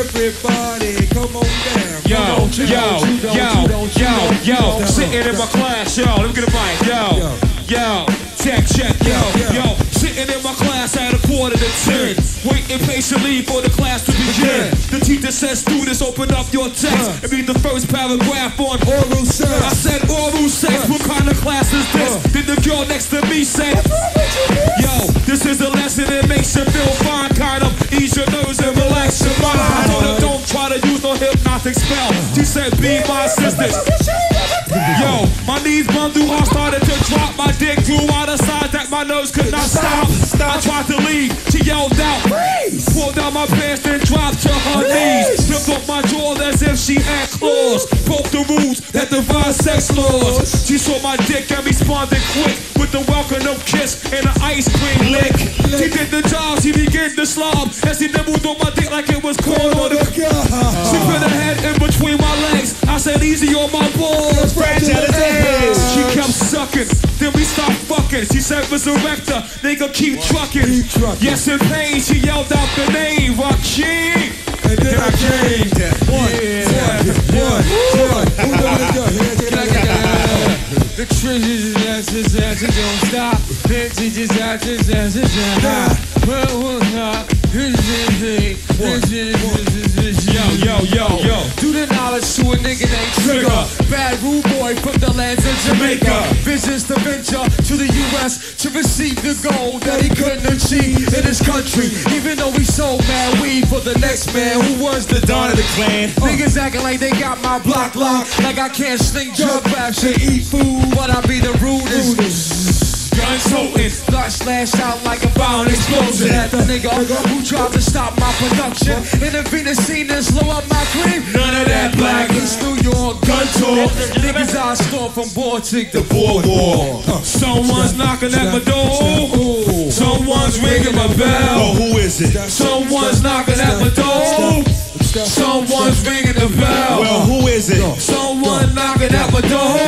Everybody, come on down. Yo, on yo. Yo, you yo, yo, sitting in my class, yo, let me get a mic, yo, yo, check, check, yo, yo, sitting in my class at a quarter to ten, waiting patiently for the class to begin. The teacher says, students, open up your text and read the first paragraph on oral sex. I said, oral sex, what kind of class is this? Then the girl next to me said, yo, this is a lesson, it makes you feel fine, kind of Said, be my assistant. Yo, my knees bundle, I started to drop. My dick grew out of size that my nose could not stop. I tried to leave, she yelled out. Pulled down my pants, and dropped to her knees. Flipped off my jaw as if she had claws. Broke the rules that divide sex laws. She saw my dick and responded quick with the welcome no kiss and an ice cream lick. She did the job, she began to slob as she nibbled on my dick like it was corn on the. She put her head in between my legs. I said, She said, resurrector, nigga, keep trucking. Yes, in pain, she yelled out the name, Rakim. And then I came. One, one, one, one. Who know what to do? Here, here, here, here. The treasures asses asses don't stop. The teachers asses asses don't Well, well, nah. This is it. This is this is Yo, yo, yo, yo. Do the knowledge to a nigga named Trigger. Bad rude boy from the lands of Jamaica. The venture to the U.S. to receive the gold that he couldn't achieve in his country. Even though we sold mad weed for the next man who was the Don of the Clan. Uh. Niggas acting like they got my block locked. Like I can't sling drug raps and eat food. But I be the rudest. Guns toting, blood slash out like a bomb explosion at the nigga who tried to stop my production. Uh. Intervene the scene and slow up my cream. None of that talk. Niggas I store from Baltic to Boardwalk. Someone's knocking at my door. Someone's ringing my bell. Oh, who is it? Someone's knocking at my door. Someone's ringing the bell. Well, who is it? Someone knocking at my door.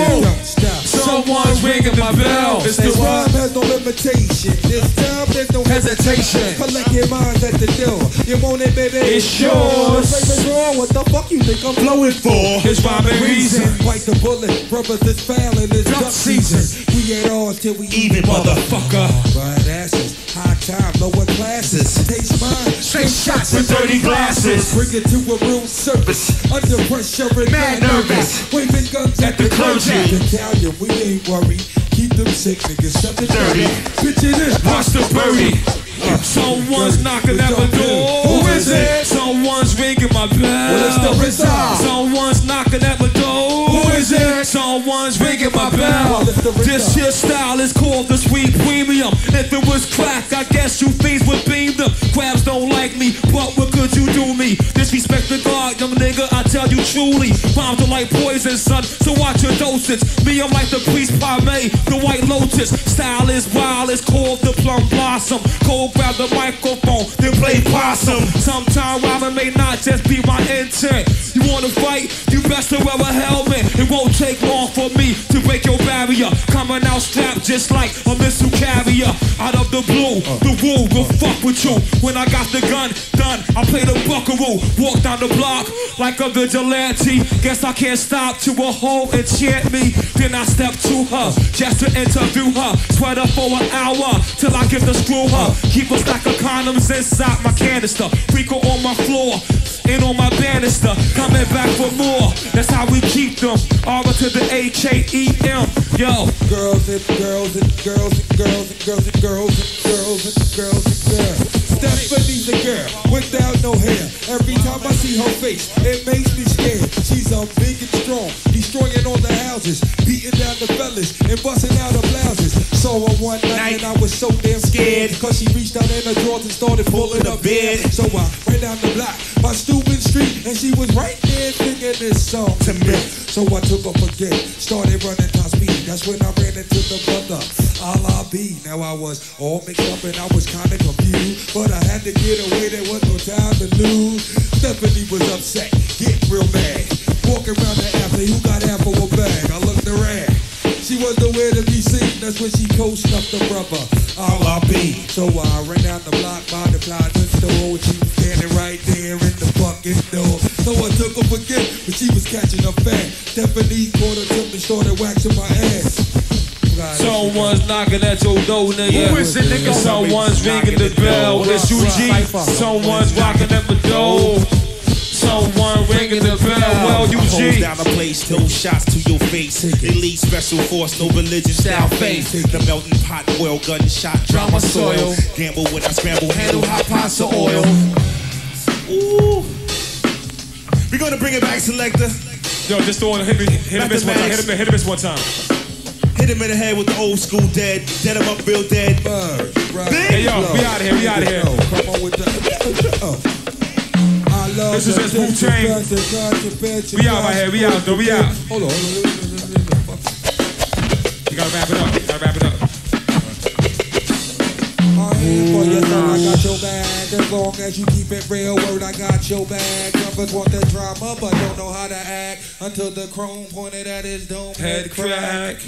Limitation. This time there's no hesitation. Collect your minds at the door. You want it, baby? It's yours. Baby girl, what the fuck you think I'm Blowing for. It's rhyming reason. Bite the bullet, brothers is failing. it's duck season. We ain't on till we Even motherfucker. Right asses, high time, lower classes. Taste mine, Straight shots with dirty glasses. Bring it to a room service. Under pressure and Mad nervous. Waving guns At the clergy. Italian, we ain't worried. Them sick niggas something Dirty. Pitch it in. Watch the birdie. Someone's knocking at my door. Who is it? Someone's ringing my bell. Well, it's the Rza. Someone's knocking at my door. Who is it? Someone's ringing my bell. Well, it's the Rza. This here style is called the sweet premium. If it was crack, I guess you fiends would beam them. Crabs don't like me, but what Young nigga, I tell you truly. Bombs are like poison, son, so watch your dosage. Me, I'm like the priest Pai Mei, the white lotus. Style is wild, it's called the plum blossom. Go grab the microphone, then play possum. Sometime rhyming may not just be my intent. You wanna fight? You best to wear a helmet. It won't take long for me to break your barrier. Coming out strapped just like a missile carrier. The blue, the rule will fuck with you. When I got the gun done, I play the buckaroo. Walk down the block like a vigilante. Guess I can't stop to a hoe and me. Then I step to her just to interview her. Sweat her for an hour till I get to screw her. Keep a stack of condoms inside my canister. Freak on my floor. And on my banister, coming back for more. That's how we keep them. R to the A E M. Yo, Girls and girls and girls and girls and girls and girls and girls and girls and girls. Stephanie's a girl without no hair. Every time I see her face, it makes me scared. She's a big and strong, destroying all the houses, beating down the fellas and busting out blouses. Saw her one night and I was so damn scared. Cause she reached out in her drawers and started pulling up bed. So I ran down the block, my stupid street, and she was right there singing this song to me. So I took off again, started running top speed. That's when I ran into the brother, Allah B. Now I was all mixed up and I was kinda confused. But I had to get away, there was no time to lose. Stephanie was upset, getting real mad. Walking around the after, who got half a that's when she co-snuffed the brother. Allah B. So I ran down the block by the plaza store. She was standing right there in the bucket. Door. So I took her for gift, but she was catching a fan. Stephanie caught her tip and started waxing my ass. Someone's knocking at your door, nigga. Who is it, nigga? Someone's ringing the bell. It's UG. Someone's rocking at the door. Someone ringing the bell. Hold UG. down a place, throw shots to your face. Elite special force, no religion, style faith. The melting pot, oil, gunshot, drama soil. Gamble when I scramble, handle hot pots of oil. Ooh. We're gonna bring it back, selector. Yo, just throw it. Hit me. Hit him this one time. Hit him. Hit him this one time. Hit him in the head with the old school dead. Dead him up real dead. Bird, right, Hey, yo, blow. we outta here, we outta here. Come on with the. Oh. This is the his Wu-Tang. We out right here. We out. though. We out. Hold on. You gotta wrap it up. You gotta wrap it up. For your son, I got your bag. As long as you keep it real, word, I got your bag. Jumpers want the drama, but don't know how to act until the chrome pointed at his dome Head crack.